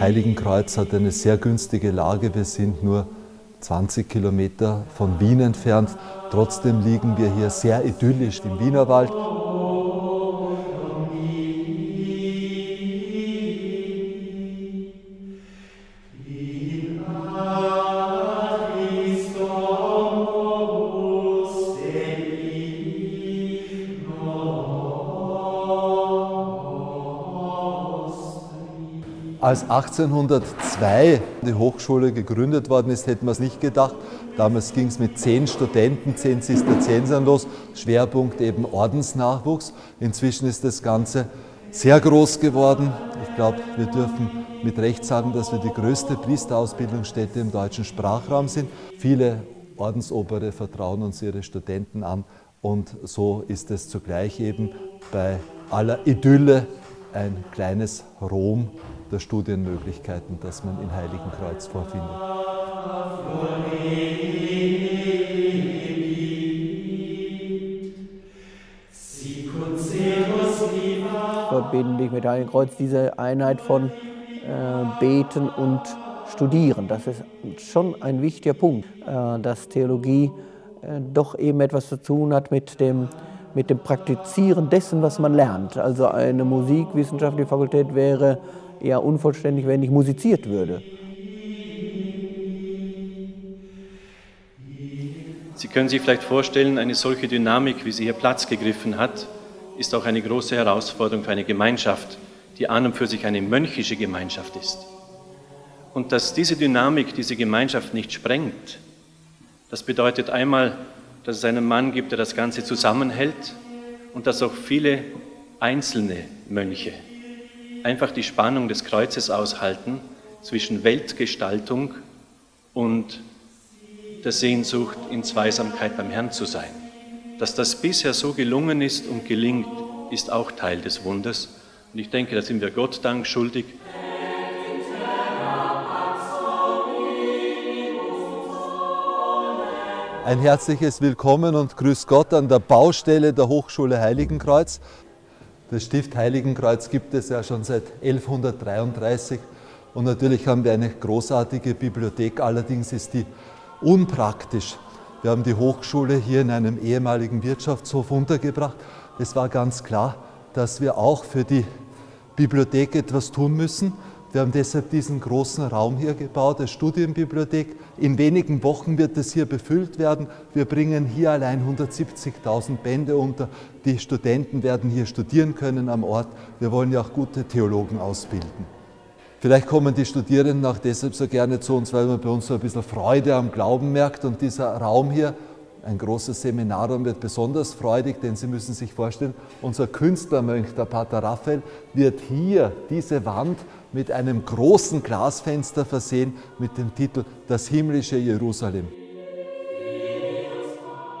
Heiligenkreuz hat eine sehr günstige Lage. Wir sind nur 20 Kilometer von Wien entfernt. Trotzdem liegen wir hier sehr idyllisch im Wienerwald. Als 1802 die Hochschule gegründet worden ist, hätten wir es nicht gedacht. Damals ging es mit zehn Studenten, zehn Zisterziensern los. Schwerpunkt eben Ordensnachwuchs. Inzwischen ist das Ganze sehr groß geworden. Ich glaube, wir dürfen mit Recht sagen, dass wir die größte Priesterausbildungsstätte im deutschen Sprachraum sind. Viele Ordensobere vertrauen uns ihre Studenten an und so ist es zugleich eben bei aller Idylle ein kleines Rom der Studienmöglichkeiten, das man in Heiligenkreuz vorfindet. Verbinde ich mit Heiligenkreuz diese Einheit von äh, Beten und Studieren. Das ist schon ein wichtiger Punkt, äh, dass Theologie äh, doch eben etwas zu tun hat mit dem mit dem Praktizieren dessen, was man lernt. Also eine musikwissenschaftliche Fakultät wäre eher unvollständig, wenn nicht musiziert würde. Sie können sich vielleicht vorstellen, eine solche Dynamik, wie sie hier Platz gegriffen hat, ist auch eine große Herausforderung für eine Gemeinschaft, die an und für sich eine mönchische Gemeinschaft ist. Und dass diese Dynamik diese Gemeinschaft nicht sprengt, das bedeutet einmal, dass es einen Mann gibt, der das Ganze zusammenhält und dass auch viele einzelne Mönche einfach die Spannung des Kreuzes aushalten zwischen Weltgestaltung und der Sehnsucht, in Zweisamkeit beim Herrn zu sein. Dass das bisher so gelungen ist und gelingt, ist auch Teil des Wunders. Und ich denke, da sind wir Gott Dank schuldig. Ein herzliches Willkommen und Grüß Gott an der Baustelle der Hochschule Heiligenkreuz. Das Stift Heiligenkreuz gibt es ja schon seit 1133 und natürlich haben wir eine großartige Bibliothek, allerdings ist die unpraktisch. Wir haben die Hochschule hier in einem ehemaligen Wirtschaftshof untergebracht. Es war ganz klar, dass wir auch für die Bibliothek etwas tun müssen. Wir haben deshalb diesen großen Raum hier gebaut, als Studienbibliothek. In wenigen Wochen wird es hier befüllt werden. Wir bringen hier allein 170.000 Bände unter. Die Studenten werden hier studieren können am Ort. Wir wollen ja auch gute Theologen ausbilden. Vielleicht kommen die Studierenden auch deshalb so gerne zu uns, weil man bei uns so ein bisschen Freude am Glauben merkt. Und dieser Raum hier, ein großes Seminarraum, wird besonders freudig, denn Sie müssen sich vorstellen, unser Künstlermönch, der Pater Raphael, wird hier diese Wand mit einem großen Glasfenster versehen mit dem Titel Das himmlische Jerusalem.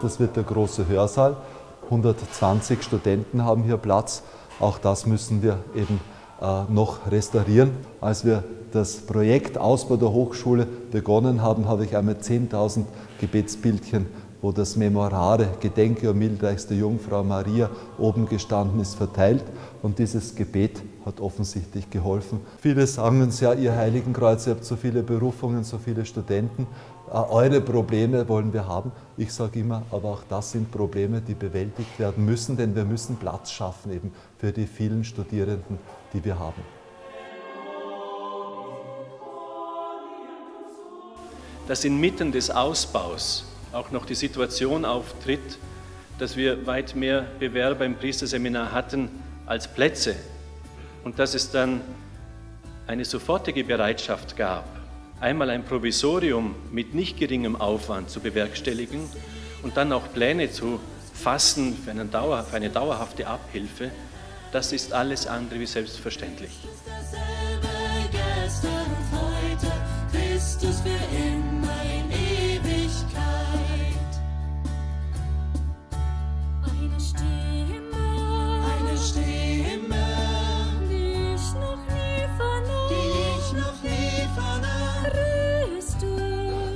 Das wird der große Hörsaal. 120 Studenten haben hier Platz. Auch das müssen wir eben äh, noch restaurieren. Als wir das Projekt Ausbau der Hochschule begonnen haben, habe ich einmal 10.000 Gebetsbildchen wo das Memorare Gedenke um mildreichste Jungfrau Maria oben gestanden ist, verteilt. Und dieses Gebet hat offensichtlich geholfen. Viele sagen uns ja, ihr Heiligenkreuz, ihr habt so viele Berufungen, so viele Studenten. Äh, eure Probleme wollen wir haben. Ich sage immer, aber auch das sind Probleme, die bewältigt werden müssen, denn wir müssen Platz schaffen eben für die vielen Studierenden, die wir haben. Dass inmitten des Ausbaus auch noch die Situation auftritt, dass wir weit mehr Bewerber im Priesterseminar hatten als Plätze und dass es dann eine sofortige Bereitschaft gab, einmal ein Provisorium mit nicht geringem Aufwand zu bewerkstelligen und dann auch Pläne zu fassen für, für eine dauerhafte Abhilfe, das ist alles andere wie selbstverständlich.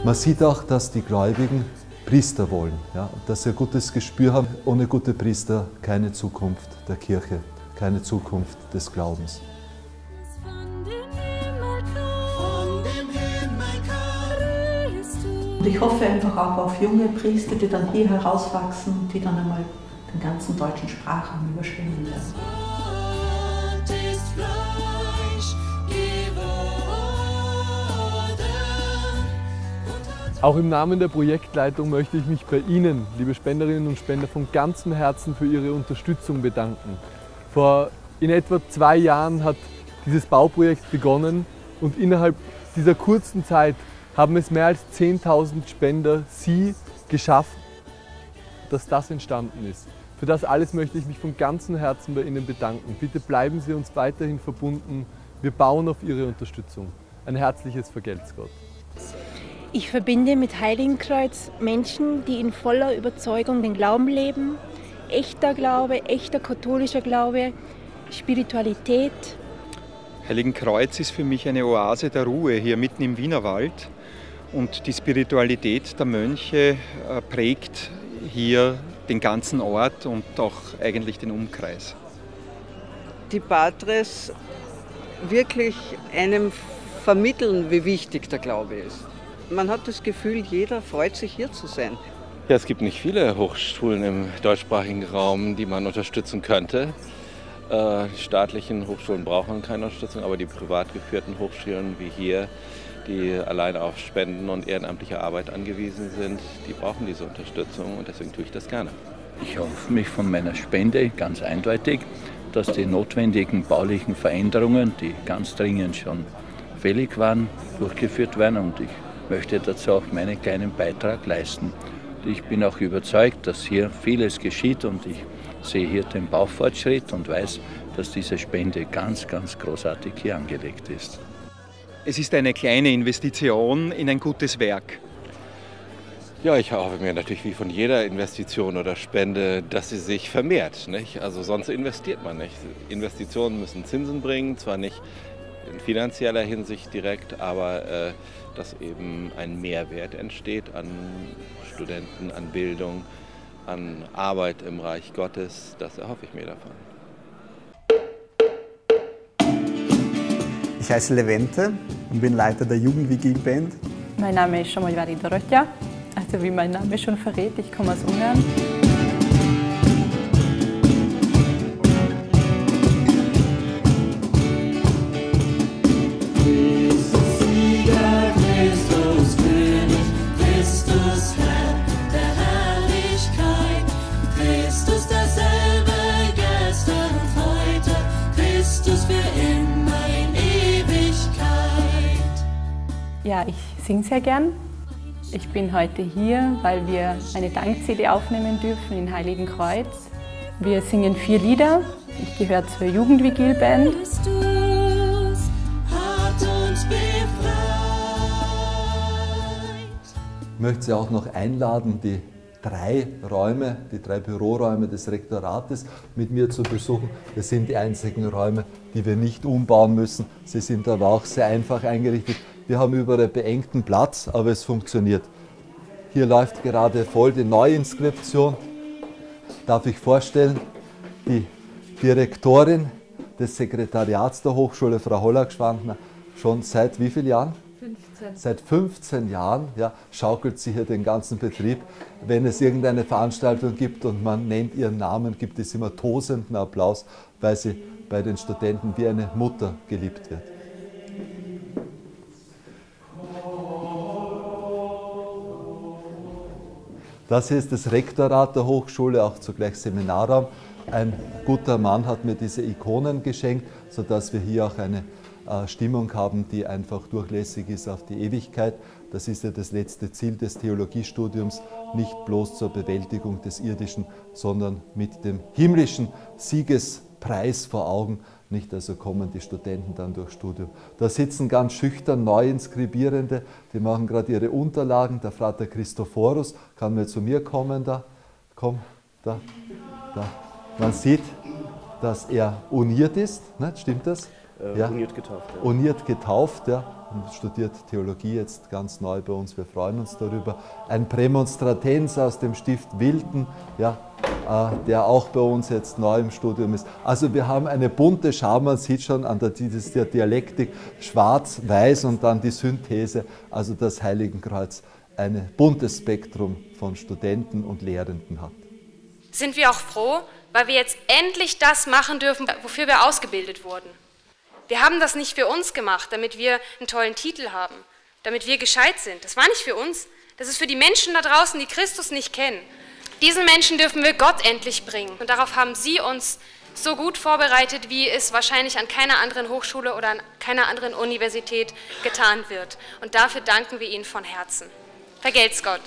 Man sieht auch, dass die Gläubigen Priester wollen, ja, dass sie ein gutes Gespür haben. Ohne gute Priester keine Zukunft der Kirche, keine Zukunft des Glaubens. Und ich hoffe einfach auch auf junge Priester, die dann hier herauswachsen, die dann einmal den ganzen deutschen Sprachen überschwimmen werden. Auch im Namen der Projektleitung möchte ich mich bei Ihnen, liebe Spenderinnen und Spender, von ganzem Herzen für Ihre Unterstützung bedanken. Vor in etwa zwei Jahren hat dieses Bauprojekt begonnen und innerhalb dieser kurzen Zeit haben es mehr als 10.000 Spender Sie geschafft, dass das entstanden ist. Für das alles möchte ich mich von ganzem Herzen bei Ihnen bedanken. Bitte bleiben Sie uns weiterhin verbunden. Wir bauen auf Ihre Unterstützung. Ein herzliches Vergelt's Gott. Ich verbinde mit Heiligenkreuz Menschen, die in voller Überzeugung den Glauben leben. Echter Glaube, echter katholischer Glaube, Spiritualität. Heiligenkreuz ist für mich eine Oase der Ruhe hier mitten im Wienerwald. Und die Spiritualität der Mönche äh, prägt hier den ganzen Ort und auch eigentlich den Umkreis. Die Patres wirklich einem vermitteln, wie wichtig der Glaube ist. Man hat das Gefühl, jeder freut sich hier zu sein. Ja, es gibt nicht viele Hochschulen im deutschsprachigen Raum, die man unterstützen könnte. Äh, die staatlichen Hochschulen brauchen keine Unterstützung, aber die privat geführten Hochschulen wie hier, die allein auf Spenden und ehrenamtliche Arbeit angewiesen sind, die brauchen diese Unterstützung und deswegen tue ich das gerne. Ich hoffe mich von meiner Spende ganz eindeutig, dass die notwendigen baulichen Veränderungen, die ganz dringend schon fällig waren, durchgeführt werden und ich möchte dazu auch meinen kleinen Beitrag leisten. Ich bin auch überzeugt, dass hier vieles geschieht und ich sehe hier den Baufortschritt und weiß, dass diese Spende ganz, ganz großartig hier angelegt ist. Es ist eine kleine Investition in ein gutes Werk. Ja, ich hoffe mir natürlich wie von jeder Investition oder Spende, dass sie sich vermehrt. Nicht? Also sonst investiert man nicht. Investitionen müssen Zinsen bringen, zwar nicht in finanzieller Hinsicht direkt, aber äh, dass eben ein Mehrwert entsteht an Studenten, an Bildung, an Arbeit im Reich Gottes. Das erhoffe ich mir davon. Ich heiße Levente und bin Leiter der Jugendvigilband. Mein Name ist Somojvari Dorotja, also wie mein Name schon verrät, ich komme aus Ungarn. Ja, ich singe sehr gern. Ich bin heute hier, weil wir eine Dank-CD aufnehmen dürfen in Heiligenkreuz. Wir singen vier Lieder. Ich gehöre zur Jugendvigilband. Ich möchte Sie auch noch einladen, die drei Räume, die drei Büroräume des Rektorates mit mir zu besuchen. Das sind die einzigen Räume, die wir nicht umbauen müssen. Sie sind aber auch sehr einfach eingerichtet. Wir haben überall beengten Platz, aber es funktioniert. Hier läuft gerade voll die Neuinskription. Darf ich vorstellen, die Direktorin des Sekretariats der Hochschule, Frau Hollack-Schwankner, schon seit wie vielen Jahren? 15. Seit 15 Jahren ja, schaukelt sie hier den ganzen Betrieb. Wenn es irgendeine Veranstaltung gibt und man nennt ihren Namen, gibt es immer tosenden Applaus, weil sie bei den Studenten wie eine Mutter geliebt wird. Das hier ist das Rektorat der Hochschule, auch zugleich Seminarraum. Ein guter Mann hat mir diese Ikonen geschenkt, sodass wir hier auch eine äh, Stimmung haben, die einfach durchlässig ist auf die Ewigkeit. Das ist ja das letzte Ziel des Theologiestudiums, nicht bloß zur Bewältigung des Irdischen, sondern mit dem himmlischen Siegespreis vor Augen. Nicht also kommen die Studenten dann durch Studium. Da sitzen ganz schüchtern Neuinskribierende, die machen gerade ihre Unterlagen. Der Frater Christophorus kann mal zu mir kommen da. Komm, da. Da, man sieht, dass er uniert ist, ne? stimmt das? Äh, ja. Uniert getauft. Ja. Uniert getauft, ja. Studiert Theologie jetzt ganz neu bei uns. Wir freuen uns darüber. Ein Prämonstratens aus dem Stift Wilden, ja, äh, der auch bei uns jetzt neu im Studium ist. Also wir haben eine bunte Schau, man sieht schon an der, der Dialektik schwarz, weiß und dann die Synthese, also das Heiligenkreuz, ein buntes Spektrum von Studenten und Lehrenden hat. Sind wir auch froh, weil wir jetzt endlich das machen dürfen, wofür wir ausgebildet wurden. Wir haben das nicht für uns gemacht, damit wir einen tollen Titel haben, damit wir gescheit sind. Das war nicht für uns. Das ist für die Menschen da draußen, die Christus nicht kennen. Diesen Menschen dürfen wir Gott endlich bringen. Und darauf haben Sie uns so gut vorbereitet, wie es wahrscheinlich an keiner anderen Hochschule oder an keiner anderen Universität getan wird. Und dafür danken wir Ihnen von Herzen. Vergelt's Gott.